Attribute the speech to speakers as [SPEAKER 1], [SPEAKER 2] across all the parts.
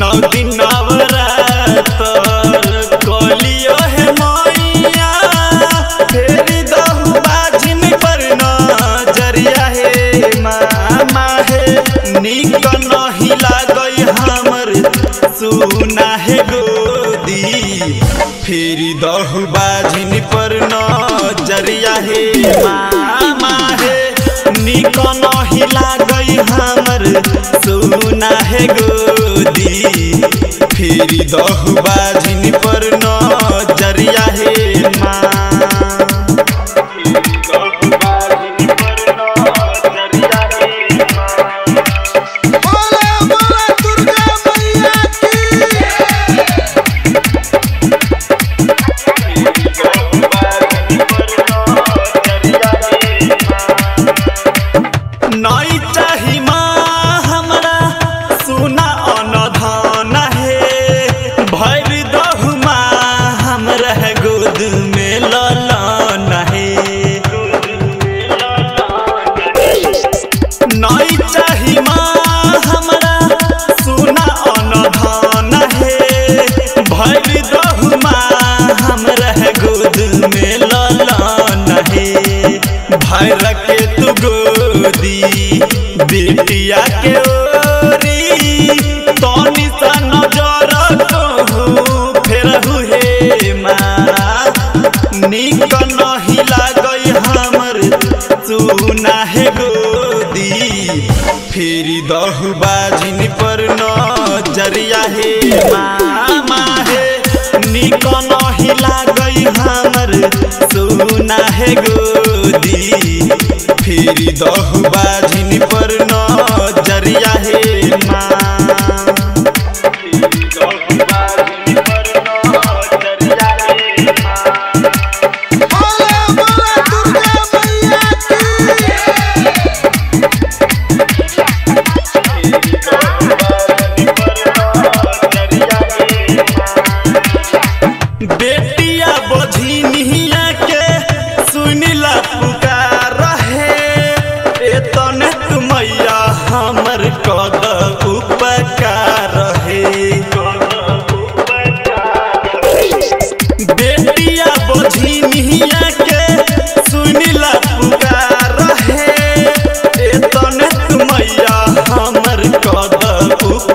[SPEAKER 1] नौ दिन नवरातर कलियो है मैया फेरी दहु बाजिन पर नज़रिया हे मामा हे निक नहीं लागई हमर सुना है गोदी फेरी दहु बाजिन पर नज़रिया हे मामा हे निक नहीं लागई हमर सुना है गोदी फेरी दहु बाजिन पर नज़रिया हे। भर के तू गोदी, बेटिया के ओरी। तनी सा नज़र कहूँ फेरहु हे माँ निक नहीं लागई हमर सुना है गोदी। फेरी दहु बाजिन पर सुना है गोदी फेरी दहु बाजिन पर नज़रिया हे माँ।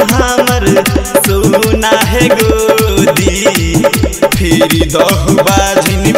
[SPEAKER 1] हमर सुना है गोदी। फेरी दो बाजिन